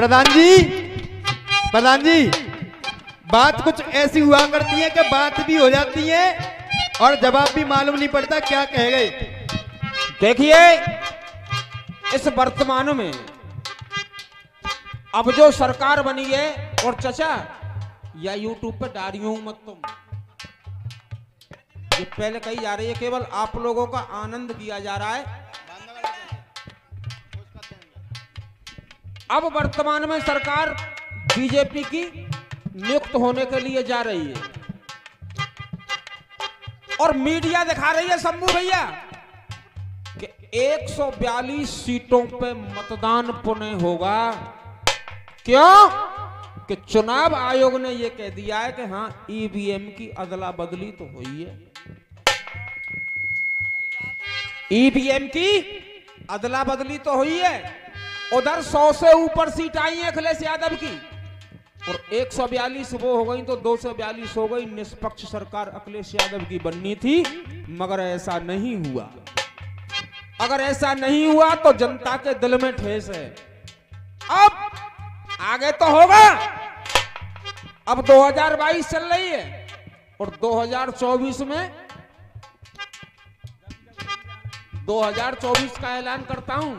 प्रधान जी प्रधान जी, बात कुछ ऐसी हुआ करती है कि बात भी हो जाती है और जवाब भी मालूम नहीं पड़ता क्या कह गए। देखिए, इस वर्तमान में अब जो सरकार बनी है और चचा, या यूट्यूब पे डाल रही मत तुम। ये पहले कही जा रही है, केवल आप लोगों का आनंद किया जा रहा है। अब वर्तमान में सरकार बीजेपी की नियुक्त होने के लिए जा रही है। और मीडिया दिखा रही है शंभू भैया कि 142 सीटों पे मतदान पुनः होगा। क्यों? कि चुनाव आयोग ने यह कह दिया है कि हाँ ईवीएम की अदला बदली तो हुई है। ईवीएम की अदला बदली तो हुई है। उधर सौ से ऊपर सीट आई है अखिलेश यादव की। और 142 वो हो गई तो 242 हो गई। निष्पक्ष सरकार अखिलेश यादव की बननी थी, मगर ऐसा नहीं हुआ। अगर ऐसा नहीं हुआ तो जनता के दिल में ठेस है। अब आगे तो होगा। अब 2022 चल रही है और 2024 में 2024 का ऐलान करता हूँ।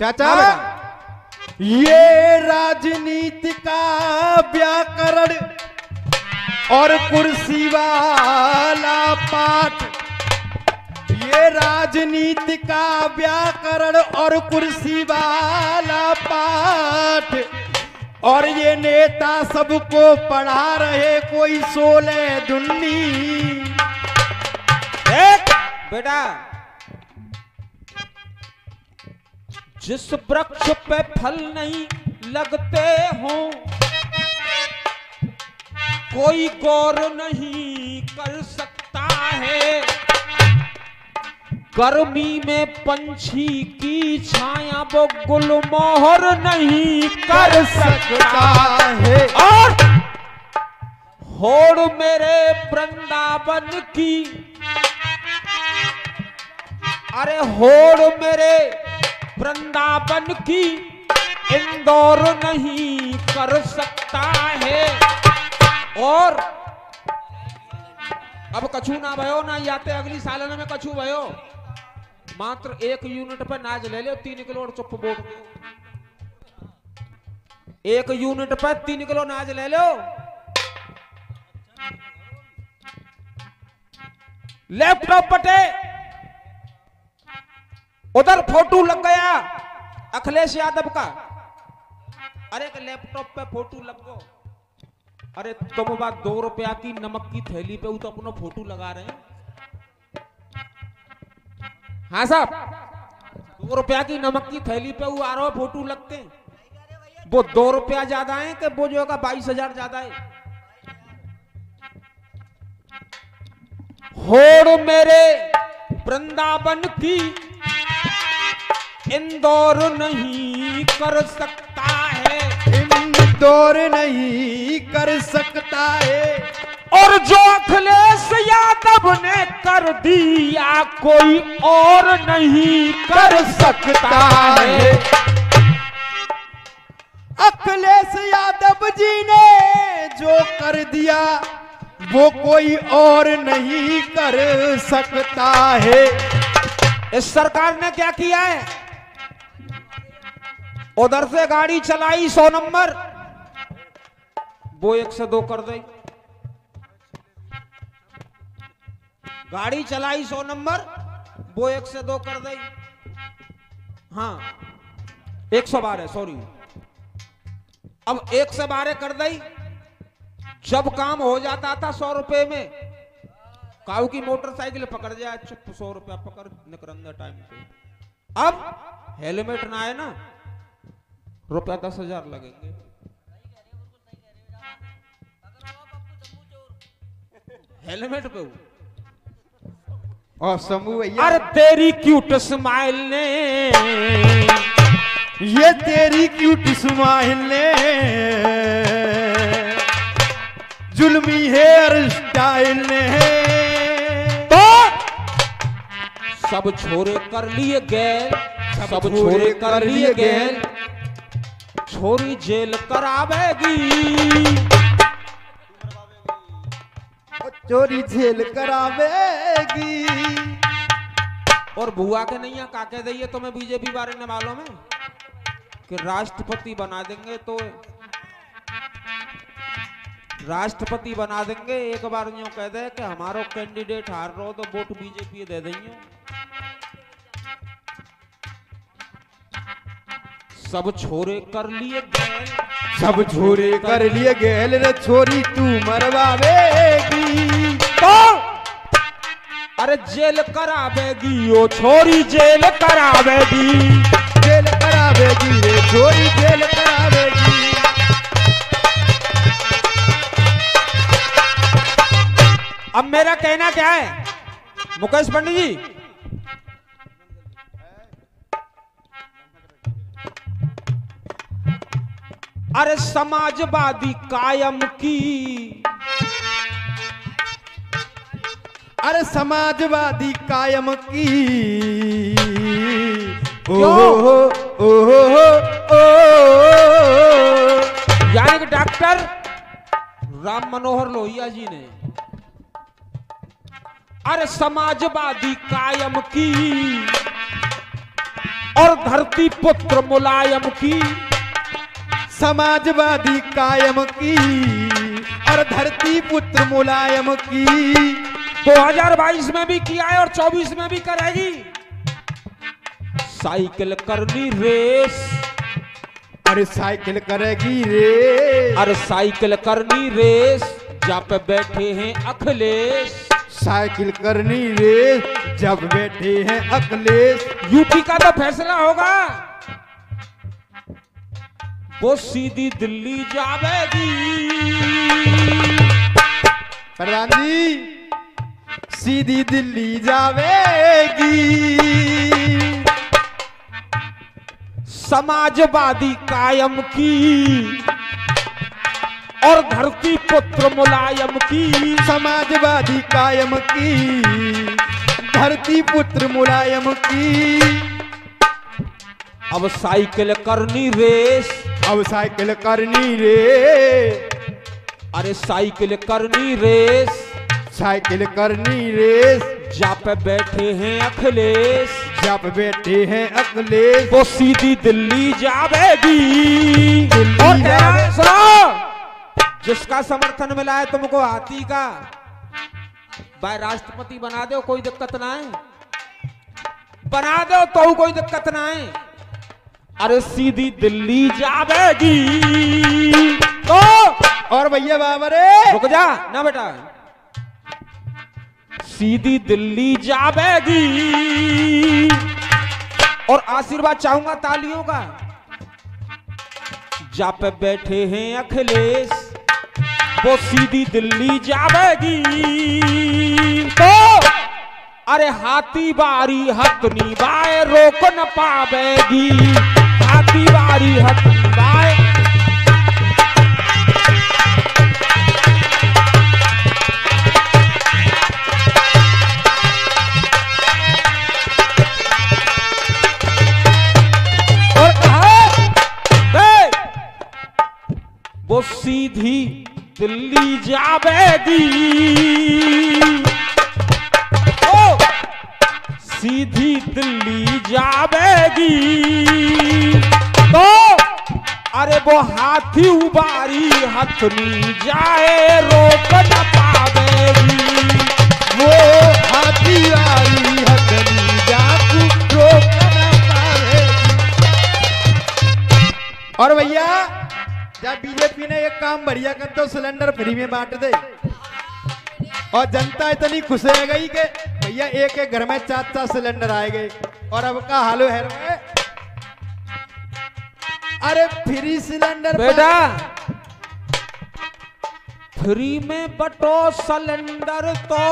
चाचा हाँ। ये राजनीति का व्याकरण और कुर्सी वाला पाठ। ये राजनीति का व्याकरण और कुर्सी वाला पाठ। और ये नेता सबको पढ़ा रहे कोई सोलह दुन्नी। बेटा। जिस वृक्ष पे फल नहीं लगते हो, कोई गौर नहीं कर सकता है। गर्मी में पंछी की छाया वो गुलमोहर नहीं कर सकता है। और होड़ मेरे वृंदावन की, अरे होड़ मेरे वृंदावन की इंदौर नहीं कर सकता है। और अब कछु ना भयो, ना याते अगली सालन में कछु भयो। मात्र एक यूनिट पर नाज ले लो, तीन किलो और चुप बोट एक यूनिट पर तीन किलो नाज ले लो। लैपटॉप पटे उधर फ़ोटो लग गया। अखिलेश यादव का। अरे लैपटॉप पे फ़ोटो लग गो अरे, तुम बात दो रुपया की नमक की थैली पे तो अपना फ़ोटो लगा रहे हैं। हाँ साहब। दो रुपया की नमक की थैली पे वो आ रहा फ़ोटो लगते हैं वो दो रुपया ज़्यादा है कि वो जो है बाईस हज़ार ज़्यादा है? होड़ मेरे वृंदावन की इंदौर नहीं कर सकता है। इंदौर नहीं कर सकता है। और जो अखिलेश यादव ने कर दिया कोई और नहीं कर सकता है। अखिलेश यादव जी ने जो कर दिया वो कोई और नहीं कर सकता है। इस सरकार ने क्या किया है? उधर से गाड़ी चलाई सौ नंबर। वो एक से दो कर दी। गाड़ी चलाई सौ नंबर, वो एक से दो कर दी। हाँ एक सौ बारह सॉरी अब एक से बारह कर दी। जब काम हो जाता था सौ रुपए में, काऊ की मोटरसाइकिल पकड़ जाए, चुप सौ रुपया पकड़ निकरंगे टाइम पे। अब हेलमेट ना आए ना। रुपया दस हज़ार लगेंगे। हेलमेट पे और समूह अरे तेरी क्यूट स्माइल ने ये तेरी क्यूट स्माइल ने जुलमी हेयर स्टाइल ने। तो सब छोरे कर लिए गैल सब छोरे कर लिए गैल छोरी जेल करावेगी। चोरी झेल करावेगी। और बुआ के नहीं है काके दैये तुम्हें बीजेपी बारे में मालूम है कि राष्ट्रपति बना देंगे तो राष्ट्रपति बना देंगे। एक बार यूँ कह दे कि हमारो कैंडिडेट हार रहो तो वोट बीजेपी दे देंगे सब छोरे कर लिए गैल। सब छोरे कर लिए गेल रे छोरी तू मरवावेगी। तो अरे जेल करावेगी ओ छोरी जेल करावेगी। जेल करावेगी रे छोरी जेल करावेगी। अब मेरा कहना क्या है? मुकेश पंडित जी अरे समाजवादी कायम की। अरे समाजवादी कायम की। क्यों? ओहो ओहो ओ यानी कि डॉक्टर राम मनोहर लोहिया जी ने अरे समाजवादी कायम की और धरती पुत्र मुलायम की। समाजवादी कायम की और धरती पुत्र मुलायम की। 2022 में भी किया है और 24 में भी करेगी। साइकिल करनी रेस। अरे साइकिल करेगी रे अरे साइकिल करनी रेस। जा पे बैठे हैं अखिलेश। साइकिल करनी रे जब बैठे हैं अखिलेश। यूपी का तो फैसला होगा। वो सीधी दिल्ली जावेगी। प्रधान जी, सीधी दिल्ली जावेगी। समाजवादी कायम की और धरती पुत्र मुलायम की। समाजवादी कायम की, धरती पुत्र मुलायम की। अब साइकिल करनी रेस। अब साइकिल करनी रे। अरे साइकिल करनी रेस साइकिल करनी रेस जा पे बैठे हैं अखिलेश। जब बैठे हैं अखिलेश। वो सीधी दिल्ली जावेगी। और जिसका समर्थन मिला है तुमको हाथी का। भाई राष्ट्रपति बना दो कोई दिक्कत ना है। बना दो तो कोई दिक्कत ना है। अरे सीधी दिल्ली जावेगी। तो और भैया बाबा रे रुक जा ना बेटा। सीधी दिल्ली जावेगी। और आशीर्वाद चाहूँगा तालियों का। जा पे बैठे हैं अखिलेश वो सीधी दिल्ली जावेगी। तो अरे हाथी बारी हथनी बाय रोक न पावेगी। बाय और कहा वो सीधी दिल्ली जावेगी। सीधी दिल्ली जावेगी। तो अरे वो हाथी उबारी हथनी जाए, रोक न पावेगी वो हाथी वाली हथनी जाकू, रोक न पावेगी। और भैया, जब बीजेपी ने एक काम बढ़िया कर दो सिलेंडर फ्री में बांट दे और जनता इतनी खुश रह गई कि भैया, एक एक घर में चार चार सिलेंडर आए गए और अब का हाल है? अरे फ्री सिलेंडर बेटा। फ्री में बटो सिलेंडर तो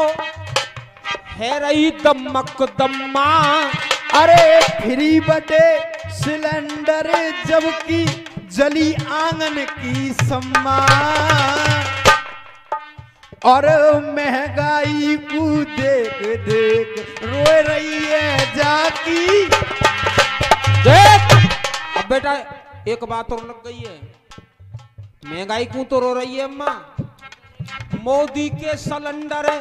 है रही दमक दम्मा अरे फ्री बटे सिलेंडर जबकि जली आँगन की सम्मान और महँगाई को देख देख रो रही है जाकी देख। अब बेटा एक बात और लग गई है। महँगाई क्यों तो रो रही है, अम्मा? मोदी के सिलेंडर है।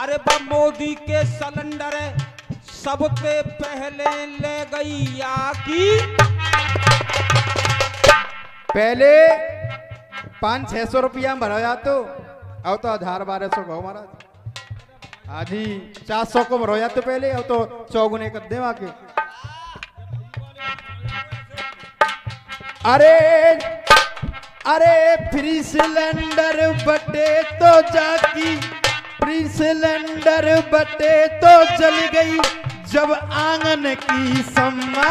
अरे बा, मोदी के सिलेंडर है। सबसे पहले ले गई या की पहले पाँच छह सौ रुपया भरा जा तो अब तो आधार बारह सौ गौ महाराज हाँ जी चार सौ को भरो जाते पहले, अब तो चौगुने कर दे के। अरे अरे फ्री सिलेंडर बटे तो जाकी फ्री सिलेंडर बटे तो जल गई, जब आँगन की सम्मा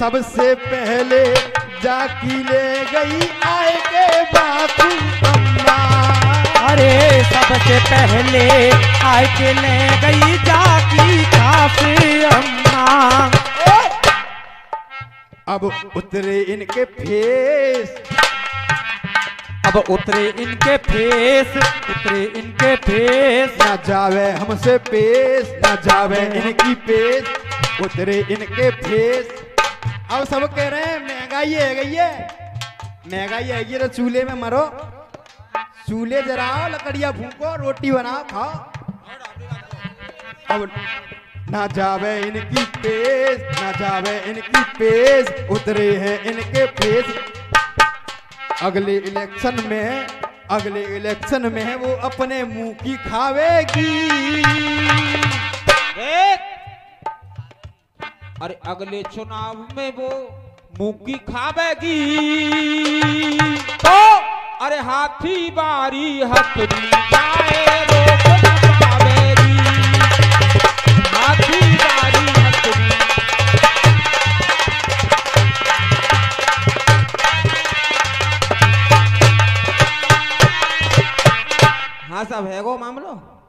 सबसे पहले जाकी ले गई आए के बापू अम्मा। अरे, सबसे पहले आय के ले गई जाकी काफ़ी अम्मा। अब उतरे इनके फेस। अब उतरे इनके फेस उतरे इनके फेस। ना जावे हमसे पेश ना जावे इनकी पेश उतरे इनके फेस। अब सब कह रहे हैं महँगाई है गई है महँगाई है तो चूल्हे में मरो। चूल्हे जराओ लकड़िया फूको रोटी बनाओ खाओ। अब ना जावे इनकी पेश ना जावे इनकी पेश उतरे हैं इनके फेस। अगले इलेक्शन में, अगले इलेक्शन में वो अपने मुँह की खावेगी। अरे अगले चुनाव में वो मुँह खावेगी। तो अरे हाथी बारी हथनी जाए रोक हाँ साहब है गो मामलो